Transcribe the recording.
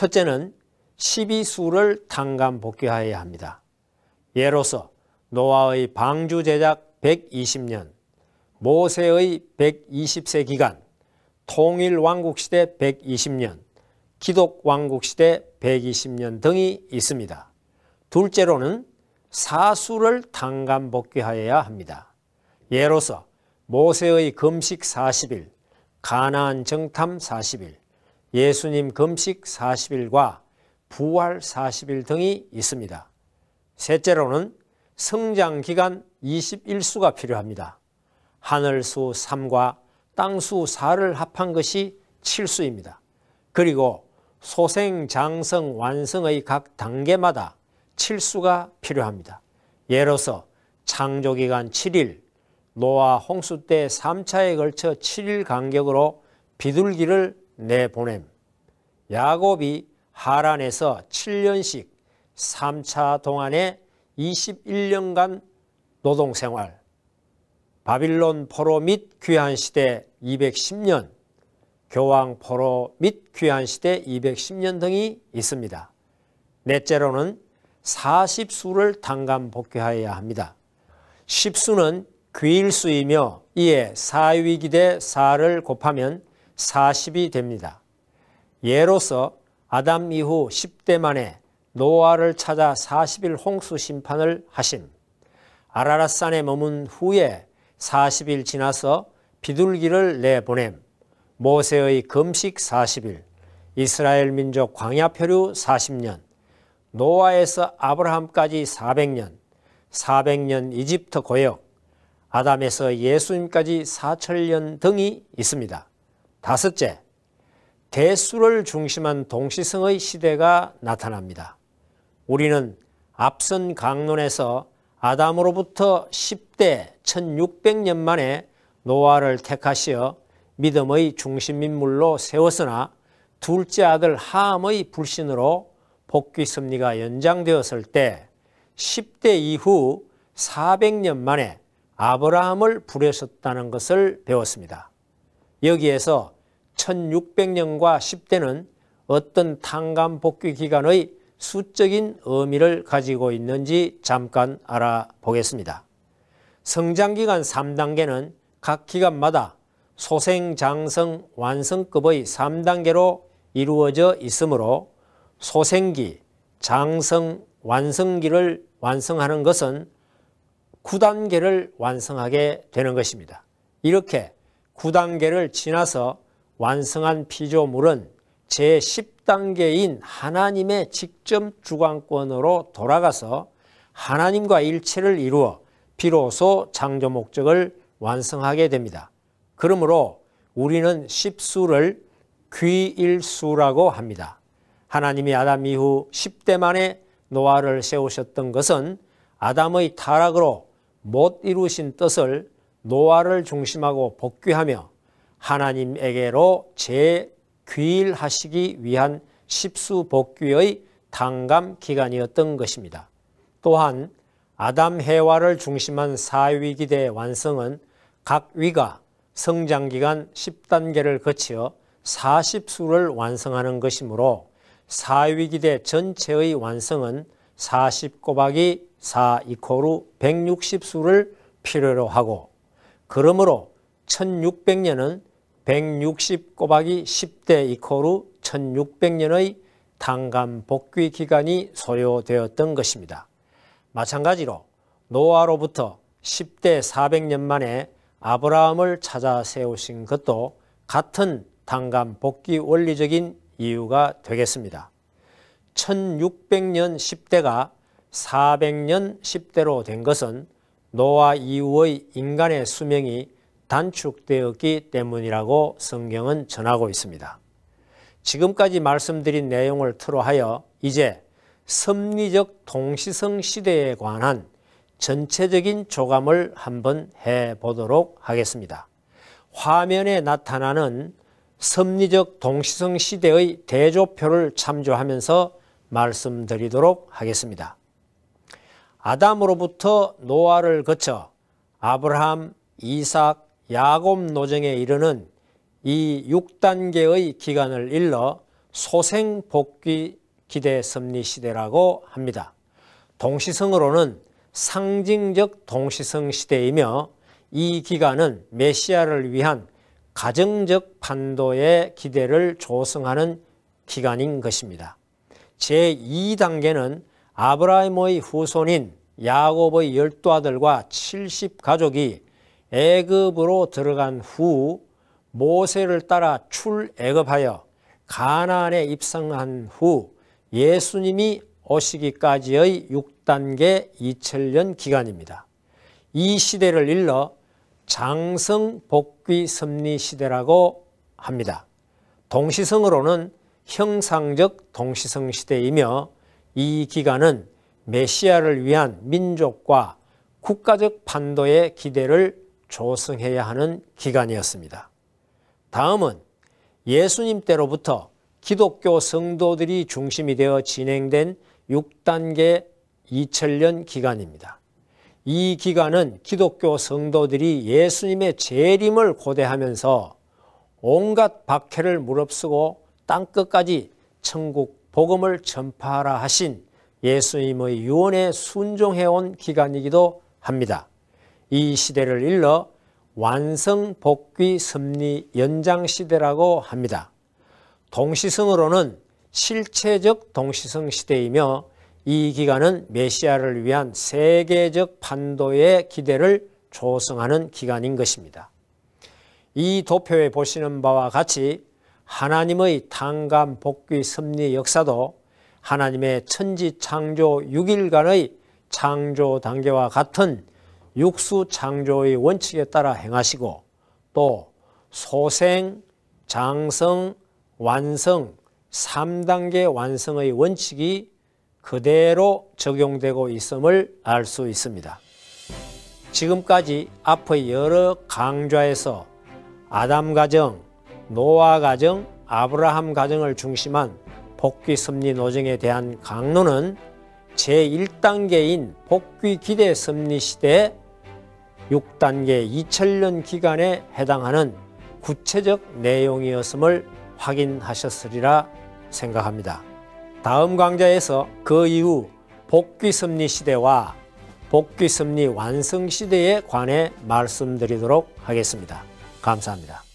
첫째는 12수를 tan감 복귀하여야 합니다. 예로서 노아의 방주 제작 120년, 모세의 120세 기간, 통일 왕국 시대 120년, 기독 왕국 시대 120년 등이 있습니다. 둘째로는 사수를 tan감 복귀하여야 합니다. 예로서 모세의 금식 40일, 가나안 정탐 40일, 예수님 금식 40일과 부활 40일 등이 있습니다. 셋째로는 성장 기간 21수가 필요합니다. 하늘수 3과 땅수 4를 합한 것이 7수입니다. 그리고 소생, 장성, 완성의 각 단계마다 7수가 필요합니다. 예로서 창조기간 7일, 노아 홍수 때 3차에 걸쳐 7일 간격으로 비둘기를 내보냄. 야곱이 하란에서 7년씩 3차 동안에 21년간 노동생활, 바빌론 포로 및 귀환 시대 210년, 교황 포로 및 귀환 시대 210년 등이 있습니다. 넷째로는 40수를 단감 복귀하여야 합니다. 10수는 귀일수이며 이에 4위기대 4를 곱하면 40이 됩니다. 예로서 아담 이후 10대 만에 노아를 찾아 40일 홍수 심판을 하심. 아라라산에 머문 후에 40일 지나서 비둘기를 내보냄. 모세의 금식 40일, 이스라엘 민족 광야 표류 40년, 노아에서 아브라함까지 400년, 400년 이집트 고역, 아담에서 예수님까지 4천년 등이 있습니다. 다섯째, 대수를 중심한 동시성의 시대가 나타납니다. 우리는 앞선 강론에서 아담으로부터 10대 1600년 만에 노아를 택하시어 믿음의 중심인물로 세웠으나 둘째 아들 함의 불신으로 복귀 섭리가 연장되었을 때 10대 이후 400년 만에 아브라함을 부르셨다는 것을 배웠습니다. 여기에서 1600년과 10대는 어떤 탕감 복귀 기간의 수적인 의미를 가지고 있는지 잠깐 알아보겠습니다. 성장기간 3단계는 각 기간마다 소생, 장성, 완성급의 3단계로 이루어져 있으므로 소생기, 장성, 완성기를 완성하는 것은 9단계를 완성하게 되는 것입니다. 이렇게 9단계를 지나서 완성한 피조물은 제10단계인 하나님의 직접 주관권으로 돌아가서 하나님과 일체를 이루어 비로소 창조 목적을 완성하게 됩니다. 그러므로 우리는 십수를 귀일수라고 합니다. 하나님이 아담 이후 10대 만에 노아를 세우셨던 것은 아담의 타락으로 못 이루신 뜻을 노아를 중심하고 복귀하며 하나님에게로 재귀일하시기 위한 십수 복귀의 당감 기간이었던 것입니다. 또한 아담 해와를 중심한 사위기대 완성은 각 위가 성장기간 10단계를 거쳐 40수를 완성하는 것이므로 사위기대 전체의 완성은 40 곱하기 4 이코르 160수를 필요로 하고 그러므로 1600년은 160 곱하기 10대 이코르 1600년의 당감 복귀 기간이 소요되었던 것입니다. 마찬가지로 노아로부터 10대 400년 만에 아브라함을 찾아 세우신 것도 같은 당감 복귀 원리적인 이유가 되겠습니다. 1600년 10대가 400년 10대로 된 것은 노아 이후의 인간의 수명이 단축되었기 때문이라고 성경은 전하고 있습니다. 지금까지 말씀드린 내용을 틀어하여 이제 섭리적 동시성 시대에 관한 전체적인 조감을 한번 해 보도록 하겠습니다. 화면에 나타나는 섭리적 동시성 시대의 대조표를 참조하면서 말씀드리도록 하겠습니다. 아담으로부터 노아를 거쳐 아브라함, 이삭, 야곱 노정에 이르는 이 6단계의 기간을 일러 소생복귀 기대 섭리 시대라고 합니다. 동시성으로는 상징적 동시성 시대이며 이 기간은 메시아를 위한 가정적 판도의 기대를 조성하는 기간인 것입니다. 제2단계는 아브라함의 후손인 야곱의 열두 아들과 70 가족이 애굽으로 들어간 후 모세를 따라 출애굽하여 가나안에 입성한 후 예수님이 오시기까지의 6단계 2000년 기간입니다. 이 시대를 일러 장성 복귀 섭리 시대라고 합니다. 동시성으로는 형상적 동시성 시대이며 이 기간은 메시아를 위한 민족과 국가적 판도의 기대를 조성해야 하는 기간이었습니다. 다음은 예수님 때로부터 기독교 성도들이 중심이 되어 진행된 6단계 2000년 기간입니다. 이 기간은 기독교 성도들이 예수님의 재림을 고대하면서 온갖 박해를 무릅쓰고 땅끝까지 천국 복음을 전파하라 하신 예수님의 유언에 순종해온 기간이기도 합니다. 이 시대를 일러 완성 복귀 섭리 연장 시대라고 합니다. 동시성으로는 실체적 동시성 시대이며 이 기간은 메시아를 위한 세계적 판도의 기대를 조성하는 기간인 것입니다. 이 도표에 보시는 바와 같이 하나님의 탄감 복귀 섭리 역사도 하나님의 천지 창조 6일간의 창조 단계와 같은 육수 창조의 원칙에 따라 행하시고 또 소생, 장성, 완성 3단계 완성의 원칙이 그대로 적용되고 있음을 알 수 있습니다. 지금까지 앞의 여러 강좌에서 아담 가정, 노아 가정, 아브라함 가정을 중심한 복귀 섭리 노정에 대한 강론은 제1단계인 복귀 기대 섭리 시대 6단계 2000년 기간에 해당하는 구체적 내용이었음을 확인하셨으리라 생각합니다. 다음 강좌에서 그 이후 복귀 섭리 시대와 복귀 섭리 완성 시대에 관해 말씀드리도록 하겠습니다. 감사합니다.